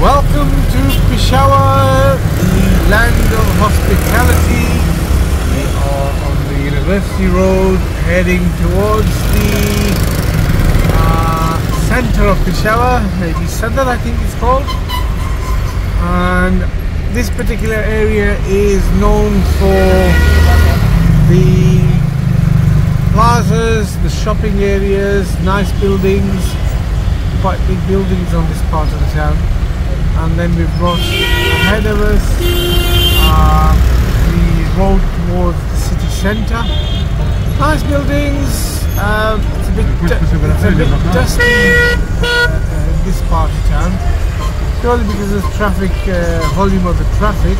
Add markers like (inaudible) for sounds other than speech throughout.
Welcome to Peshawar, the land of hospitality. We are on the University Road heading towards the uh, center of Peshawar, maybe Sadr I think it's called. And this particular area is known for the plazas, the shopping areas, nice buildings, quite big buildings on this part of the town and then we've got ahead of us uh, the road towards the city centre. Nice buildings. Uh, it's a bit, it's a bit dusty uh, in this part of town, purely because of the traffic uh, volume of the traffic.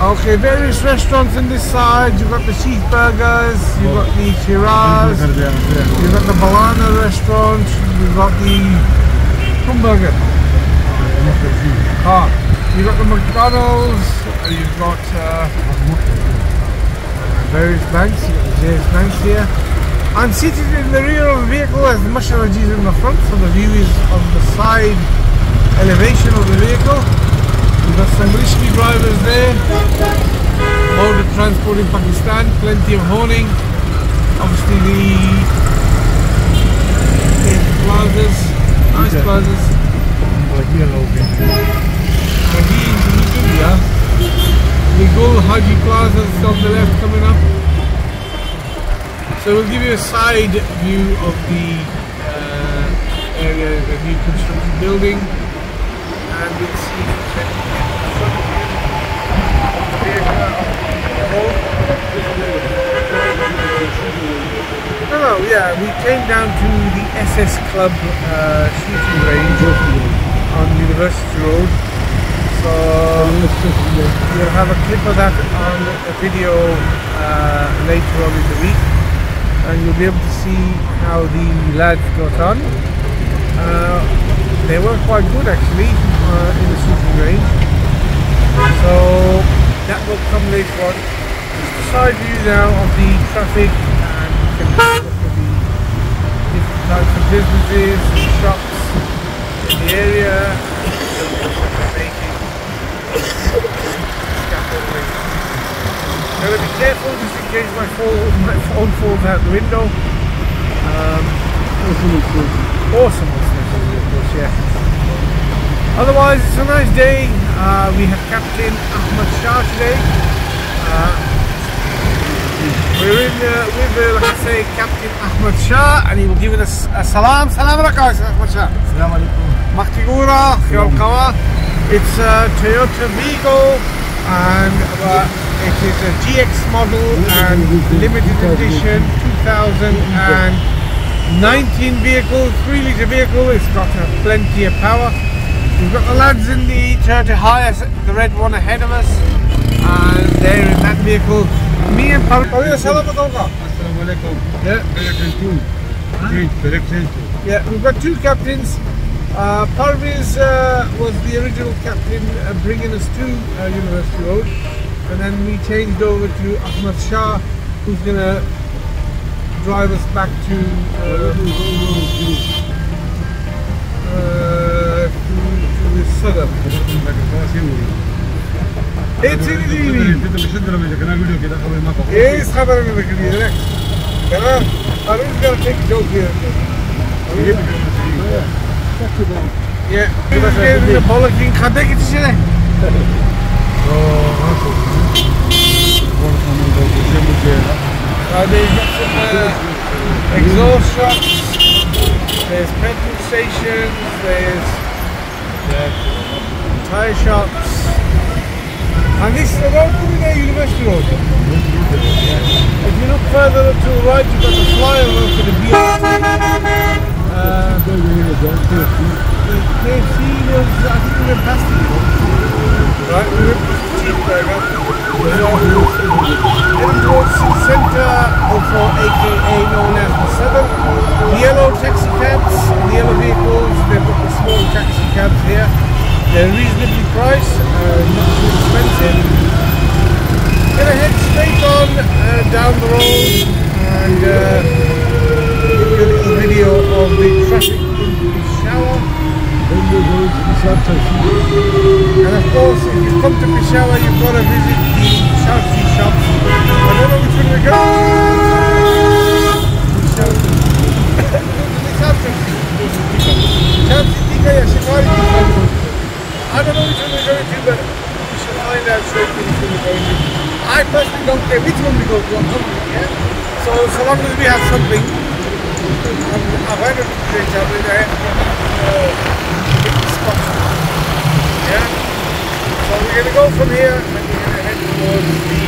Okay, various restaurants on this side. You've got the cheeseburgers, you've got the Shiraz, you've got the Balana restaurant, you've got the Hamburger. Ah, you got the McDonald's, you've got uh, various banks, you got the JS banks here. I'm seated in the rear of the vehicle as the Mashallah is in the front, so the view is on the side elevation of the vehicle. We've got some risky drivers there. Mode of transport in Pakistan, plenty of honing. Obviously the plazas Ice plazas. But yellow And we in India, we go Haji plazas on the left coming up. So we'll give you a side view of the uh, area of the new construction building. And we'll see the front of the yeah, we came down to the SS Club uh, shooting range on University Road. So (laughs) you'll have a clip of that on a video uh, later on in the week, and you'll be able to see how the lads got on. Uh, they were quite good actually uh, in the shooting range. So that will come later on. Just a side view now of the traffic types of businesses and shops in the area. Gotta be careful just in case my, fall, phone falls out the window. Um, awesome, of course, yeah. Otherwise, it's a nice day. Uh, we have Captain Ahmad Shah today. Uh, we're in uh, with, uh, like I say, Captain Ahmed Shah, and he will give us a salam. Salam alaikum, Ahmed Shah. Salam alaikum. Maktigura, Kawa. It's a Toyota Vigo, and uh, it is a GX model and limited edition 2019 vehicle, 3 litre vehicle. It's got uh, plenty of power. We've got the lads in the Toyota Hiace, the red one ahead of us, and they're in that vehicle. Me and Paul. Yeah. Yeah, we've got two captains. Uh, Parviz uh, was the original captain uh, bringing us to uh, University Road, and then we changed over to Ahmad Shah, who's going to drive us back to, uh, uh, to, to the Sadr. It's in the ايش خبر من الكبير تمام I'm gonna take a joke here Yeah, the bollocking kadek içine. Uh, there's got some uh, exhaust shops, there's petrol stations, there's tire shops, and this is the road coming there, University Road. If you look further to the right, you've got the flyover for the BRT. Uh, the KFC was, I think we went past it. Right, we went past the cheeseburger. Heading towards City Centre, also aka known as the Saddar. The yellow taxi cabs, the yellow vehicles, they've got the small taxi cabs here. They're reasonably priced, uh, not too expensive. Gonna head straight on uh, down the road and uh, give you a little video of the traffic shower. And of course, if you come to Peshawar, you've got to visit the Charsi shop. I don't know which one we're I don't know which one we're going to, but we should find out which one we're to. I personally don't care which one we go to. I'm yeah? So, so long as we have something, So we're going to go from here and we're going to head towards the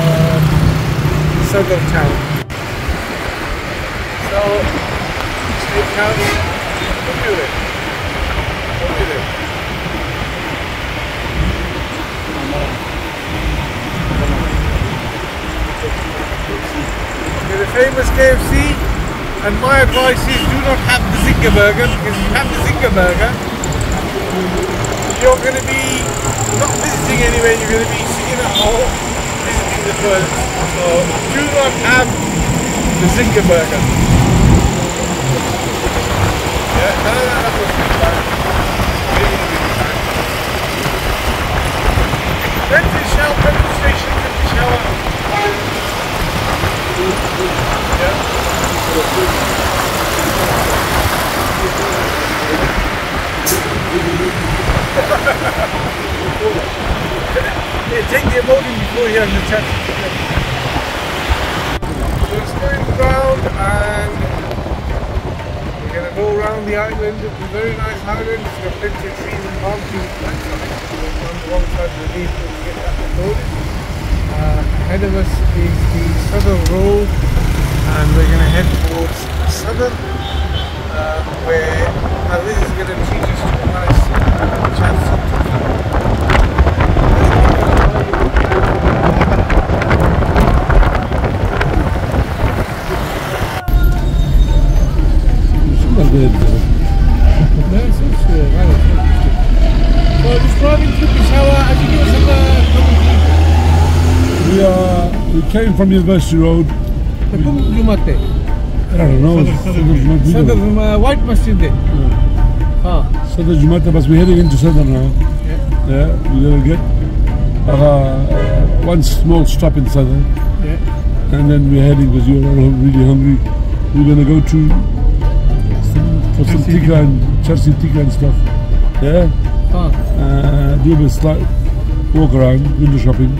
uh, town. So. Okay, the famous KFC, and my advice is do not have the Zinger Burger because if you have the Zinger Burger, you're going to be not visiting anywhere, you're going to be sitting at home visiting the toilet. So do not have the Zinger Burger. Yeah, no, no, that was fine. Really, really The emotion before you have the chat. So it's going round and we're going to go around the island. It's a very nice island. It's got plenty of trees and palm trees. Nice. On the wrong side of the reef, we'll get that noticed. Uh, ahead of us is the Saddar road and we're going to head towards Saddar uh, where uh, this is going to teach us to a nice uh, chance So just driving through Peshawar, as you give us some uh. We are, we came from University Road. The Kum Jumate. I don't know. Saddar from uh, White Masjid there. Ah, Saddar Jumata, but we're heading into Saddar now. yeah, Yeah, we're gonna get uh, one small stop in Saddar, yeah. and then we're heading because you're really hungry. We're gonna go to for some tikka and Chelsea tikka and stuff. Yeah, Ah, uh, do a bit slight walk around, window shopping,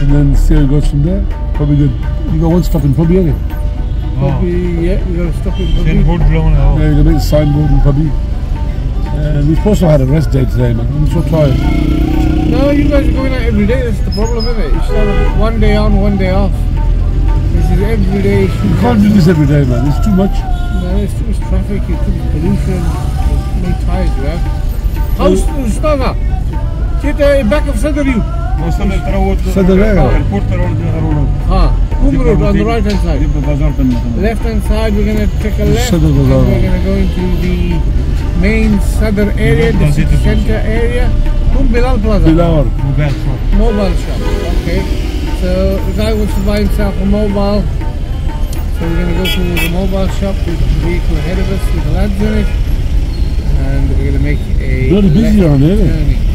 and then see how it goes from there. Probably good. You got one stop in Pubby, haven't you? probably, yeah, we're going to stop in Zijn Pubby. goed blown out. Yeah, you got a big signboard in Pubby. And we're supposed to have had a rest day today, man. I'm so tired. No, you guys are going out every day. That's the problem, isn't it? You start one day on, one day off. This is every day. You can't do this every day, man. It's too much know, it's too much traffic, it's too much pollution, too many tyres you have. Back of Sadaru! Sadaru. Airport ah, umm on the right hand side. Left hand side, we're going to take a left. And we're going to go into the main Saddar area, the city center area. Umm Bilal Plaza. Mobile shop. Mobile shop. Okay. So, the guy wants to buy himself a mobile. So we're going to go to the mobile shop with the vehicle ahead of us with the lads in it. And we're going to make a Very busy around here, eh? turning.